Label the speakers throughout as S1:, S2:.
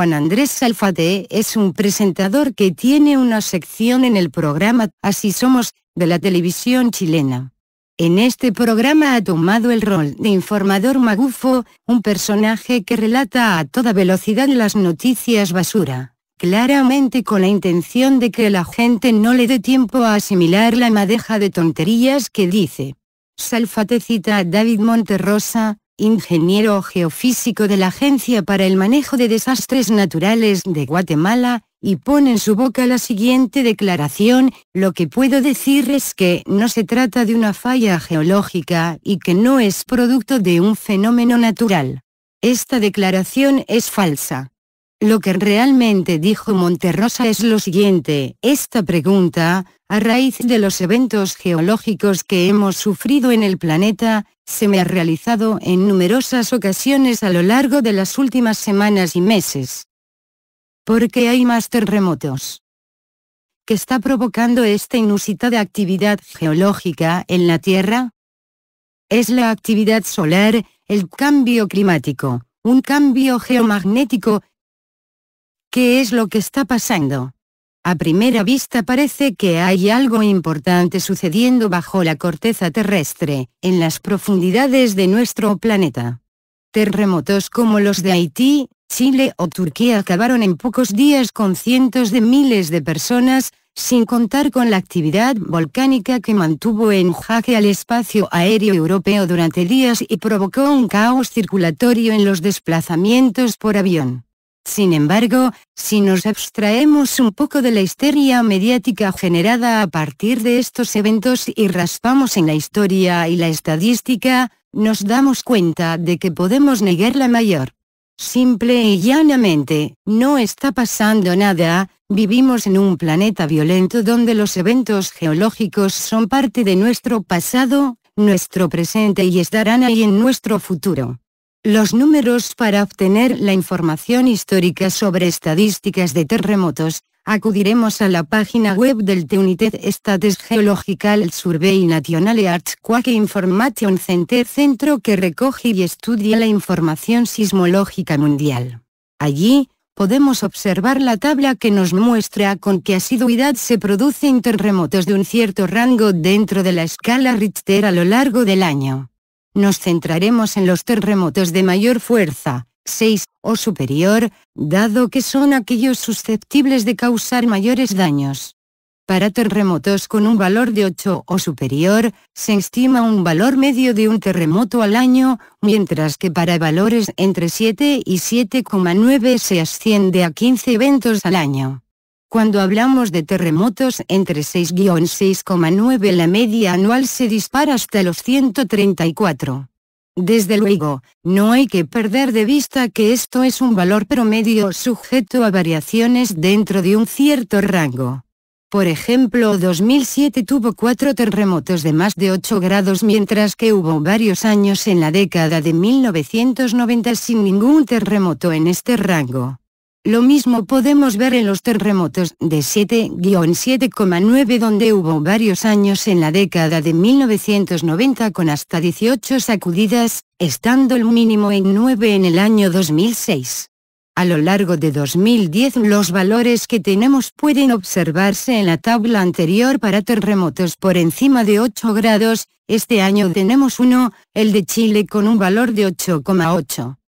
S1: Juan Andrés Salfate es un presentador que tiene una sección en el programa Así Somos, de la televisión chilena. En este programa ha tomado el rol de informador magufo, un personaje que relata a toda velocidad las noticias basura, claramente con la intención de que la gente no le dé tiempo a asimilar la madeja de tonterías que dice. Salfate cita a David Monterrosa, ingeniero geofísico de la Agencia para el Manejo de Desastres Naturales de Guatemala, y pone en su boca la siguiente declaración, lo que puedo decir es que no se trata de una falla geológica y que no es producto de un fenómeno natural. Esta declaración es falsa. Lo que realmente dijo Monterrosa es lo siguiente, esta pregunta, a raíz de los eventos geológicos que hemos sufrido en el planeta, se me ha realizado en numerosas ocasiones a lo largo de las últimas semanas y meses. ¿Por qué hay más terremotos? ¿Qué está provocando esta inusitada actividad geológica en la Tierra? Es la actividad solar, el cambio climático, un cambio geomagnético. ¿Qué es lo que está pasando? A primera vista parece que hay algo importante sucediendo bajo la corteza terrestre, en las profundidades de nuestro planeta. Terremotos como los de Haití, Chile o Turquía acabaron en pocos días con cientos de miles de personas, sin contar con la actividad volcánica que mantuvo en jaque al espacio aéreo europeo durante días y provocó un caos circulatorio en los desplazamientos por avión. Sin embargo, si nos abstraemos un poco de la histeria mediática generada a partir de estos eventos y raspamos en la historia y la estadística, nos damos cuenta de que podemos negar la mayor Simple y llanamente, no está pasando nada, vivimos en un planeta violento donde los eventos geológicos son parte de nuestro pasado, nuestro presente y estarán ahí en nuestro futuro. Los números para obtener la información histórica sobre estadísticas de terremotos, acudiremos a la página web del United States Geological Survey National Earthquake Information Center centro que recoge y estudia la información sismológica mundial. Allí, podemos observar la tabla que nos muestra con qué asiduidad se producen terremotos de un cierto rango dentro de la escala Richter a lo largo del año. Nos centraremos en los terremotos de mayor fuerza, 6 o superior, dado que son aquellos susceptibles de causar mayores daños. Para terremotos con un valor de 8 o superior, se estima un valor medio de un terremoto al año, mientras que para valores entre 7 y 7,9 se asciende a 15 eventos al año. Cuando hablamos de terremotos entre 6-6,9 la media anual se dispara hasta los 134. Desde luego, no hay que perder de vista que esto es un valor promedio sujeto a variaciones dentro de un cierto rango. Por ejemplo 2007 tuvo cuatro terremotos de más de 8 grados mientras que hubo varios años en la década de 1990 sin ningún terremoto en este rango. Lo mismo podemos ver en los terremotos de 7-7,9 donde hubo varios años en la década de 1990 con hasta 18 sacudidas, estando el mínimo en 9 en el año 2006. A lo largo de 2010 los valores que tenemos pueden observarse en la tabla anterior para terremotos por encima de 8 grados, este año tenemos uno, el de Chile con un valor de 8,8.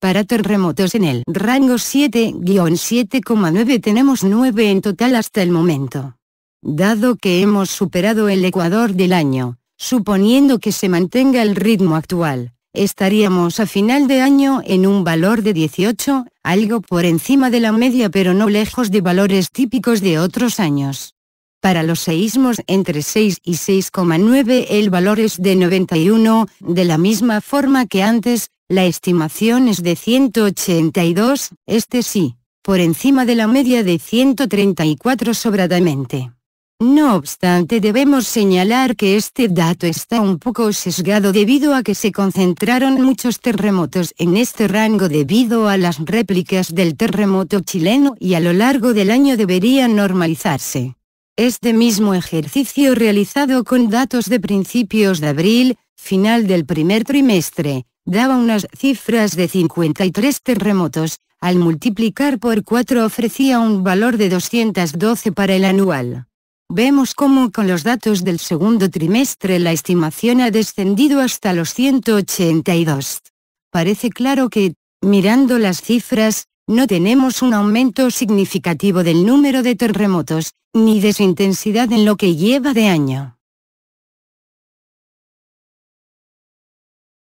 S1: Para terremotos en el rango 7-7,9 tenemos 9 en total hasta el momento. Dado que hemos superado el ecuador del año, suponiendo que se mantenga el ritmo actual, estaríamos a final de año en un valor de 18, algo por encima de la media pero no lejos de valores típicos de otros años. Para los seísmos entre 6 y 6,9 el valor es de 91, de la misma forma que antes, la estimación es de 182, este sí, por encima de la media de 134 sobradamente. No obstante debemos señalar que este dato está un poco sesgado debido a que se concentraron muchos terremotos en este rango debido a las réplicas del terremoto chileno y a lo largo del año deberían normalizarse. Este mismo ejercicio realizado con datos de principios de abril, final del primer trimestre, daba unas cifras de 53 terremotos, al multiplicar por 4 ofrecía un valor de 212 para el anual. Vemos cómo con los datos del segundo trimestre la estimación ha descendido hasta los 182. Parece claro que, mirando las cifras, no tenemos un aumento significativo del número de terremotos, ni de su intensidad en lo que lleva de año.